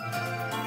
Música